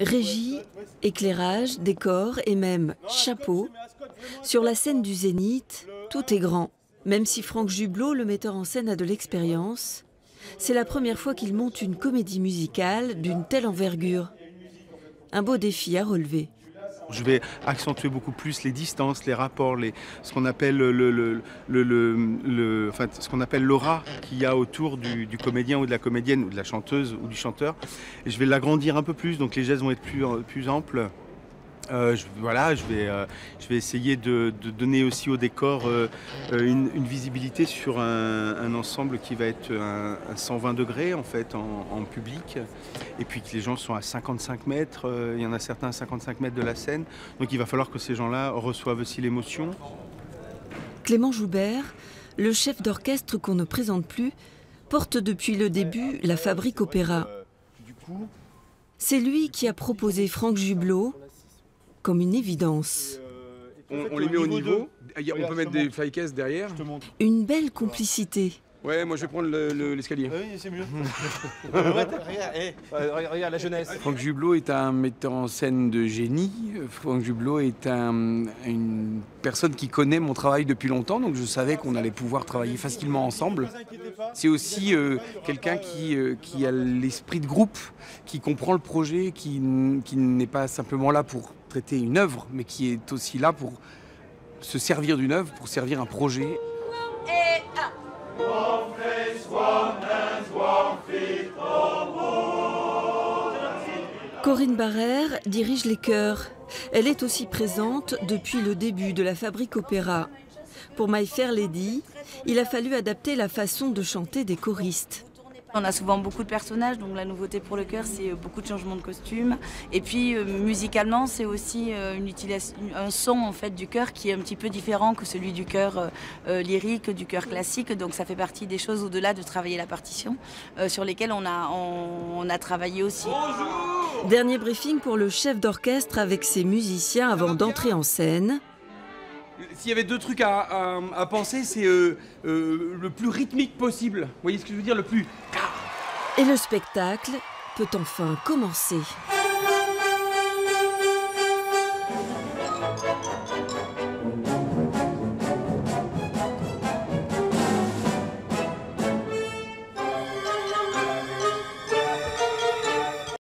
Régie, éclairage, décor et même chapeau. Sur la scène du Zénith, tout est grand. Même si Franck Jublot, le metteur en scène, a de l'expérience, c'est la première fois qu'il monte une comédie musicale d'une telle envergure. Un beau défi à relever. Je vais accentuer beaucoup plus les distances, les rapports, ce qu'on appelle le, l'aura qu'il y a autour du, comédien ou de la comédienne ou de la chanteuse ou du chanteur. Je vais l'agrandir un peu plus, donc les gestes vont être plus amples. Euh, je, voilà, je vais, euh, je vais essayer de, de, donner aussi au décor euh, une, une, visibilité sur un, un, ensemble qui va être un, un 120 degrés en fait en, en, public, et puis que les gens sont à 55 mètres. il y en a certains à 55 mètres de la scène, donc il va falloir que ces gens-là reçoivent aussi l'émotion. Clément Joubert, le chef d'orchestre qu'on ne présente plus, porte depuis le début la Fabrique Opéra. C'est lui qui a proposé Franck Jublot comme une évidence. On, on les met au niveau, on peut mettre des fly derrière. Une belle complicité. Ouais, moi je vais prendre l'escalier. Le, oui, c'est mieux. regarde, regarde, la jeunesse. Franck Jublot est un metteur en scène de génie. Franck Jublot est un, une personne qui connaît mon travail depuis longtemps, donc je savais qu'on allait pouvoir travailler facilement ensemble. C'est aussi euh, quelqu'un qui, euh, qui a l'esprit de groupe, qui comprend le projet, qui, qui n'est pas simplement là pour traiter une œuvre, mais qui est aussi là pour se servir d'une œuvre, pour servir un projet. Corinne Barrère dirige les chœurs. Elle est aussi présente depuis le début de la Fabrique Opéra. Pour My Fair Lady, il a fallu adapter la façon de chanter des choristes. On a souvent beaucoup de personnages, donc la nouveauté pour le chœur, c'est beaucoup de changements de costumes. Et puis euh, musicalement, c'est aussi euh, une utilisation, un son en fait du chœur qui est un petit peu différent que celui du chœur euh, euh, lyrique, du chœur classique. Donc ça fait partie des choses au-delà de travailler la partition, euh, sur lesquelles on a, on, on a travaillé aussi. Bonjour Dernier briefing pour le chef d'orchestre avec ses musiciens avant d'entrer en scène. S'il y avait deux trucs à, à, à penser, c'est euh, euh, le plus rythmique possible. Vous voyez ce que je veux dire? Le plus... Et le spectacle peut enfin commencer.